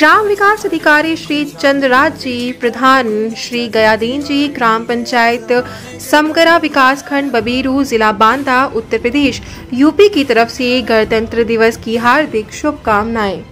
ग्राम विकास अधिकारी श्री चंद्रराज जी, प्रधान श्री गयादीन जी, ग्राम पंचायत समगरा विकास खंड बबीरू, जिला बांदा, उत्तर प्रदेश। यूपी की तरफ़ से गणतंत्र दिवस की हार्दिक शुभकामनाएँ।